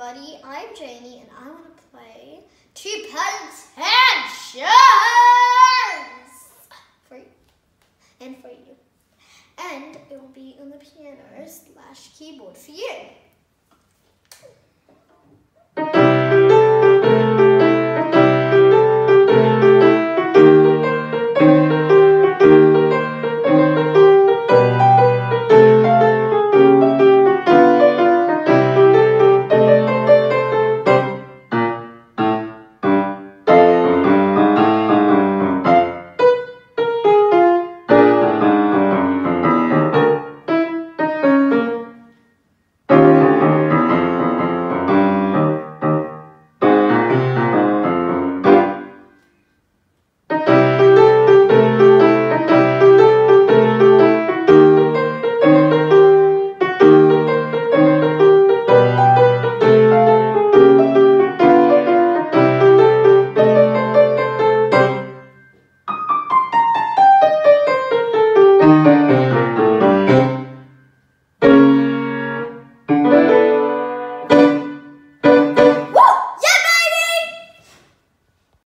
everybody. I'm Janie, and I want to play Two Pententions for you and for you. And it will be on the piano slash keyboard for you.